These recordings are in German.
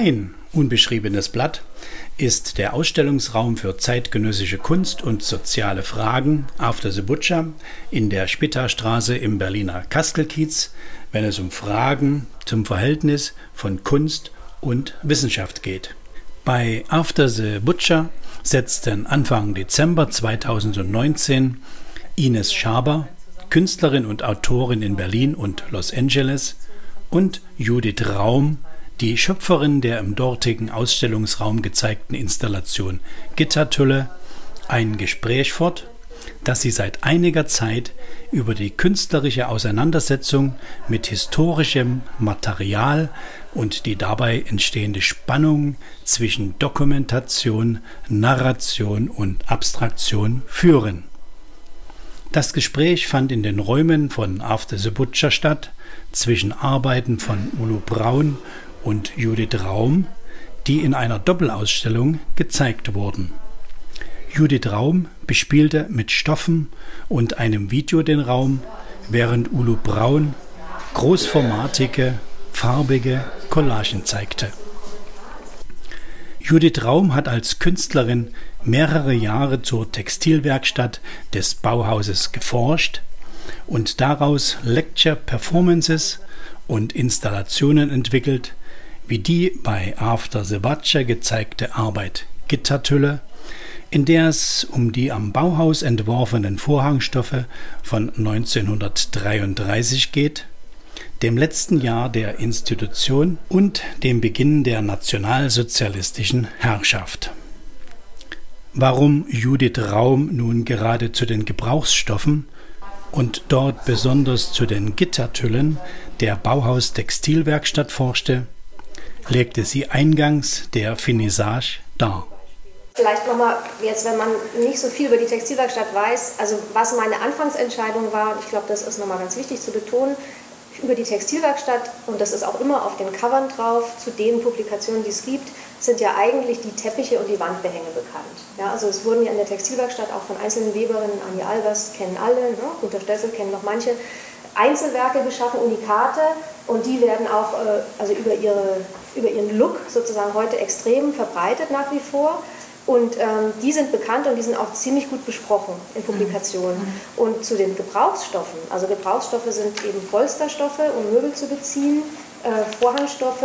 Kein unbeschriebenes Blatt ist der Ausstellungsraum für zeitgenössische Kunst und soziale Fragen After the Butcher in der Spitterstraße im Berliner Kastelkiez, wenn es um Fragen zum Verhältnis von Kunst und Wissenschaft geht. Bei After the Butcher setzten Anfang Dezember 2019 Ines Schaber, Künstlerin und Autorin in Berlin und Los Angeles, und Judith Raum, die Schöpferin der im dortigen Ausstellungsraum gezeigten Installation Gittertülle, ein Gespräch fort, das sie seit einiger Zeit über die künstlerische Auseinandersetzung mit historischem Material und die dabei entstehende Spannung zwischen Dokumentation, Narration und Abstraktion führen. Das Gespräch fand in den Räumen von After the Butcher statt, zwischen Arbeiten von Ulo Braun und Judith Raum, die in einer Doppelausstellung gezeigt wurden. Judith Raum bespielte mit Stoffen und einem Video den Raum, während Ulo Braun großformatige, farbige Collagen zeigte. Judith Raum hat als Künstlerin mehrere Jahre zur Textilwerkstatt des Bauhauses geforscht und daraus Lecture Performances und Installationen entwickelt, wie die bei After the Butcher gezeigte Arbeit Gittertülle, in der es um die am Bauhaus entworfenen Vorhangstoffe von 1933 geht, dem letzten Jahr der Institution und dem Beginn der nationalsozialistischen Herrschaft. Warum Judith Raum nun gerade zu den Gebrauchsstoffen und dort besonders zu den Gittertüllen der Bauhaus Textilwerkstatt forschte, legte sie eingangs der Finissage dar. Vielleicht nochmal, jetzt, wenn man nicht so viel über die Textilwerkstatt weiß, also was meine Anfangsentscheidung war, ich glaube, das ist nochmal ganz wichtig zu betonen, über die Textilwerkstatt, und das ist auch immer auf den Covern drauf, zu den Publikationen, die es gibt, sind ja eigentlich die Teppiche und die Wandbehänge bekannt. Ja, also es wurden ja in der Textilwerkstatt auch von einzelnen Weberinnen, Anja Albers kennen alle, ne? Gunter Stessel kennen noch manche, Einzelwerke geschaffen, Unikate, und die werden auch äh, also über, ihre, über ihren Look sozusagen heute extrem verbreitet nach wie vor. Und ähm, die sind bekannt und die sind auch ziemlich gut besprochen in Publikationen. Mhm. Und zu den Gebrauchsstoffen, also Gebrauchsstoffe sind eben Polsterstoffe, um Möbel zu beziehen, äh, Vorhangstoffe,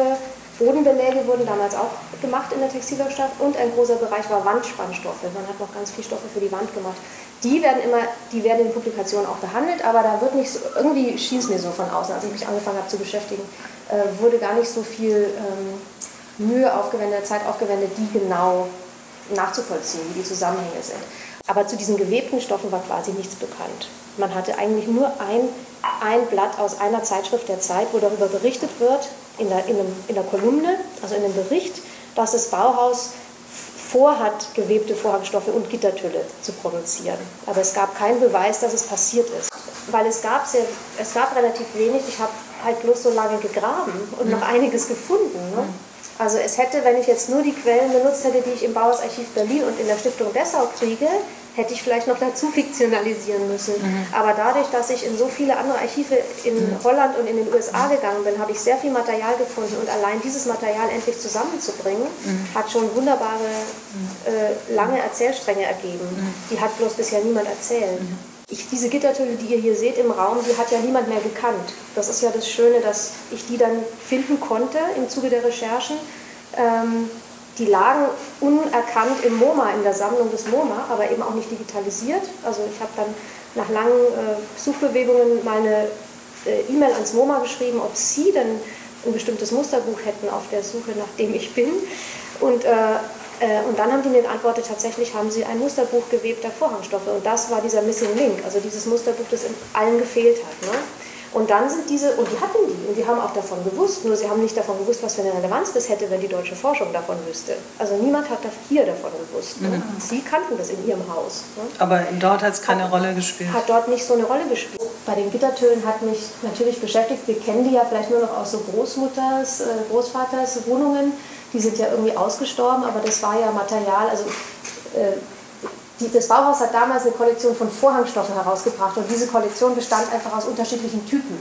Bodenbeläge wurden damals auch gemacht in der Textilwerkstatt und ein großer Bereich war Wandspannstoffe. Man hat noch ganz viele Stoffe für die Wand gemacht. Die werden immer, die werden in Publikationen auch behandelt, aber da wird nicht so, irgendwie schien es mir so von außen, als ich mich angefangen habe zu beschäftigen, äh, wurde gar nicht so viel ähm, Mühe aufgewendet, Zeit aufgewendet, die genau nachzuvollziehen, wie die Zusammenhänge sind. Aber zu diesen gewebten Stoffen war quasi nichts bekannt. Man hatte eigentlich nur ein, ein Blatt aus einer Zeitschrift der Zeit, wo darüber berichtet wird, in der, in, einem, in der Kolumne, also in einem Bericht, dass das Bauhaus vorhat, gewebte Vorhangstoffe und Gittertülle zu produzieren. Aber es gab keinen Beweis, dass es passiert ist. Weil es gab, sehr, es gab relativ wenig. Ich habe halt bloß so lange gegraben und noch einiges gefunden. Ne? Also es hätte, wenn ich jetzt nur die Quellen benutzt hätte, die ich im Bauhausarchiv Berlin und in der Stiftung Dessau kriege, hätte ich vielleicht noch dazu fiktionalisieren müssen. Mhm. Aber dadurch, dass ich in so viele andere Archive in mhm. Holland und in den USA gegangen bin, habe ich sehr viel Material gefunden und allein dieses Material endlich zusammenzubringen, mhm. hat schon wunderbare, mhm. äh, lange Erzählstränge ergeben. Mhm. Die hat bloß bisher niemand erzählt. Mhm ich, diese Gittertülle, die ihr hier seht im Raum, die hat ja niemand mehr gekannt. Das ist ja das Schöne, dass ich die dann finden konnte im Zuge der Recherchen. Ähm, die lagen unerkannt im MoMA, in der Sammlung des MoMA, aber eben auch nicht digitalisiert. Also ich habe dann nach langen äh, Suchbewegungen meine äh, E-Mail ans MoMA geschrieben, ob sie denn ein bestimmtes Musterbuch hätten auf der Suche, nach dem ich bin. Und äh, äh, und dann haben die mir geantwortet, tatsächlich haben sie ein Musterbuch gewebter Vorhangstoffe. Und das war dieser Missing Link, also dieses Musterbuch, das allen gefehlt hat. Ne? Und dann sind diese, und die hatten die, und die haben auch davon gewusst, nur sie haben nicht davon gewusst, was für eine Relevanz das hätte, wenn die deutsche Forschung davon wüsste. Also niemand hat hier davon gewusst. Ne? Mhm. Sie kannten das in ihrem Haus. Ne? Aber dort hat es keine hat, Rolle gespielt. Hat dort nicht so eine Rolle gespielt. Bei den Gittertönen hat mich natürlich beschäftigt, wir kennen die ja vielleicht nur noch aus so Großmutters, äh, Großvaters Wohnungen die sind ja irgendwie ausgestorben, aber das war ja Material, also äh, das Bauhaus hat damals eine Kollektion von Vorhangstoffen herausgebracht und diese Kollektion bestand einfach aus unterschiedlichen Typen.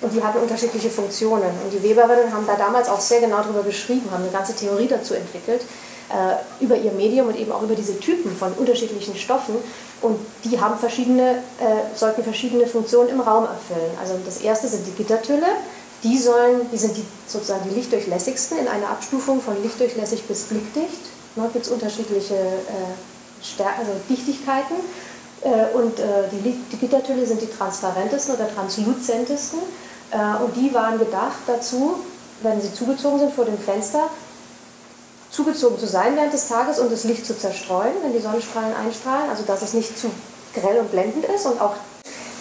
Und die hatten unterschiedliche Funktionen. Und die Weberinnen haben da damals auch sehr genau darüber geschrieben, haben eine ganze Theorie dazu entwickelt, äh, über ihr Medium und eben auch über diese Typen von unterschiedlichen Stoffen. Und die haben verschiedene, äh, sollten verschiedene Funktionen im Raum erfüllen. Also das erste sind die Gittertülle. Die sollen, die sind die, sozusagen die lichtdurchlässigsten in einer Abstufung von lichtdurchlässig bis blickdicht. Da gibt es unterschiedliche äh, also Dichtigkeiten. Äh, und äh, die, die Gittertülle sind die transparentesten oder transluzentesten. Äh, und die waren gedacht dazu, wenn sie zugezogen sind vor dem Fenster, zugezogen zu sein während des Tages und das Licht zu zerstreuen, wenn die Sonnenstrahlen einstrahlen, also dass es nicht zu grell und blendend ist und auch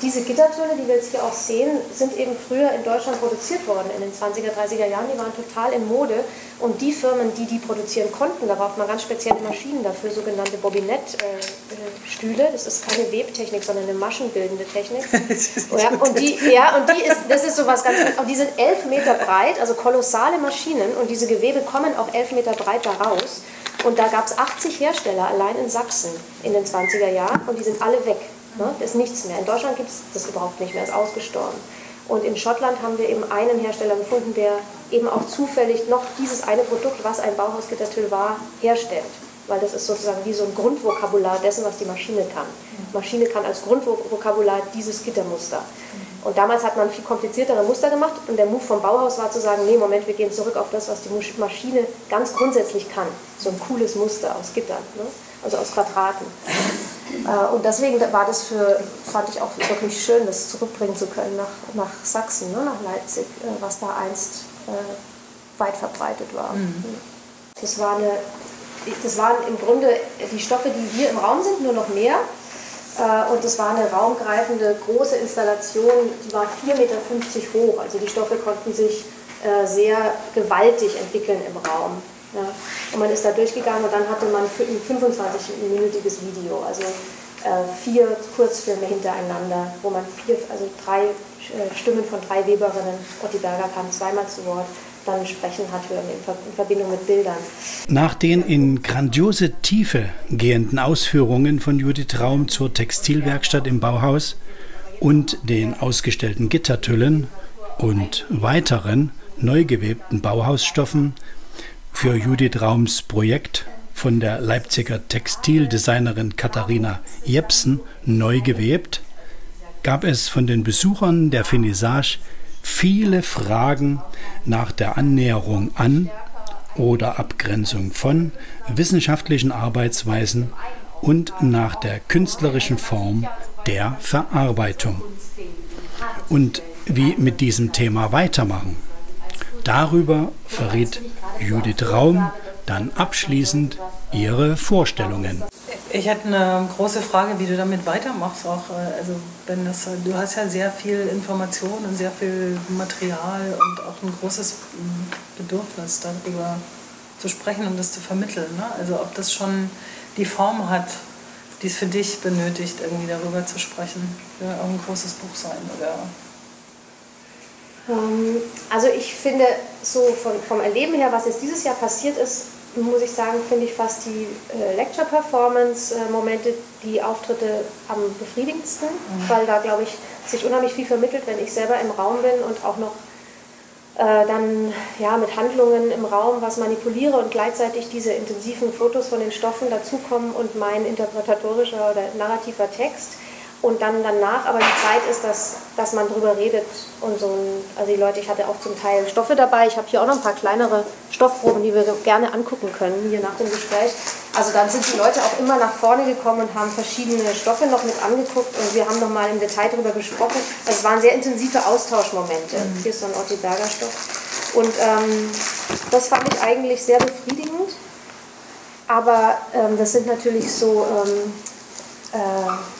diese Gittertöne, die wir jetzt hier auch sehen, sind eben früher in Deutschland produziert worden in den 20er, 30er Jahren. Die waren total in Mode. Und die Firmen, die die produzieren konnten, da braucht man ganz spezielle Maschinen dafür, sogenannte Bobinett-Stühle. Das ist keine Webtechnik, sondern eine maschenbildende Technik. ja, und die, ja, und die ist, das ist sowas ganz, und die sind elf Meter breit, also kolossale Maschinen. Und diese Gewebe kommen auch elf Meter breit da raus. Und da gab es 80 Hersteller allein in Sachsen in den 20er Jahren und die sind alle weg. Ne? ist nichts mehr. In Deutschland gibt es das überhaupt nicht mehr, ist ausgestorben. Und in Schottland haben wir eben einen Hersteller gefunden, der eben auch zufällig noch dieses eine Produkt, was ein Bauhausgittertüll war, herstellt. Weil das ist sozusagen wie so ein Grundvokabular dessen, was die Maschine kann. Die Maschine kann als Grundvokabular dieses Gittermuster. Und damals hat man viel kompliziertere Muster gemacht und der Move vom Bauhaus war zu sagen, nee, Moment, wir gehen zurück auf das, was die Maschine ganz grundsätzlich kann. So ein cooles Muster aus Gittern, ne? also aus Quadraten. Äh, und deswegen war das für, fand ich auch wirklich schön, das zurückbringen zu können nach, nach Sachsen, ne, nach Leipzig, äh, was da einst äh, weit verbreitet war. Mhm. Das, war eine, das waren im Grunde die Stoffe, die hier im Raum sind, nur noch mehr. Und das war eine raumgreifende große Installation, die war 4,50 Meter hoch. Also die Stoffe konnten sich sehr gewaltig entwickeln im Raum. Und man ist da durchgegangen und dann hatte man ein 25-minütiges Video, also äh, vier Kurzfilme hintereinander, wo man vier, also drei äh, Stimmen von drei Weberinnen, Otti Berger kam zweimal zu Wort, dann sprechen hat hören in Verbindung mit Bildern. Nach den in grandiose Tiefe gehenden Ausführungen von Judith Raum zur Textilwerkstatt im Bauhaus und den ausgestellten Gittertüllen und weiteren neu gewebten Bauhausstoffen für Judith Raums Projekt von der Leipziger Textildesignerin Katharina Jepsen neu gewebt, gab es von den Besuchern der Finissage viele Fragen nach der Annäherung an oder Abgrenzung von wissenschaftlichen Arbeitsweisen und nach der künstlerischen Form der Verarbeitung. Und wie mit diesem Thema weitermachen. Darüber verriet Judith Raum dann abschließend ihre Vorstellungen. Ich hätte eine große Frage, wie du damit weitermachst. Auch, äh, also wenn das, du hast ja sehr viel Information und sehr viel Material und auch ein großes mm, Bedürfnis darüber zu sprechen und das zu vermitteln. Ne? Also ob das schon die Form hat, die es für dich benötigt, irgendwie darüber zu sprechen. Ja, auch ein großes Buch sein oder also ich finde, so von, vom Erleben her, was jetzt dieses Jahr passiert ist, muss ich sagen, finde ich fast die äh, Lecture-Performance-Momente, die Auftritte am befriedigendsten, mhm. weil da, glaube ich, sich unheimlich viel vermittelt, wenn ich selber im Raum bin und auch noch äh, dann ja, mit Handlungen im Raum was manipuliere und gleichzeitig diese intensiven Fotos von den Stoffen dazukommen und mein interpretatorischer oder narrativer Text und dann danach aber die Zeit ist, dass, dass man drüber redet und so. Also die Leute, ich hatte auch zum Teil Stoffe dabei. Ich habe hier auch noch ein paar kleinere Stoffproben, die wir gerne angucken können, hier nach dem Gespräch. Also dann sind die Leute auch immer nach vorne gekommen und haben verschiedene Stoffe noch mit angeguckt und wir haben nochmal im Detail darüber gesprochen. Also es waren sehr intensive Austauschmomente. Mhm. Hier ist so ein Otti Berger Stoff. Und ähm, das fand ich eigentlich sehr befriedigend. Aber ähm, das sind natürlich so... Ähm, äh,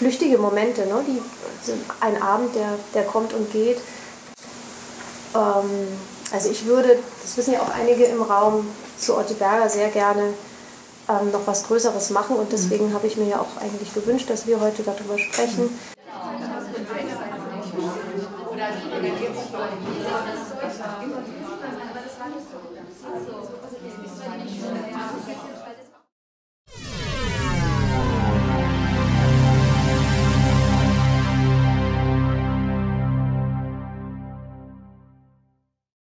flüchtige Momente, ne? die, ein Abend, der, der kommt und geht. Ähm, also ich würde, das wissen ja auch einige im Raum, zu Otti Berger sehr gerne ähm, noch was Größeres machen und deswegen mhm. habe ich mir ja auch eigentlich gewünscht, dass wir heute darüber sprechen. Mhm.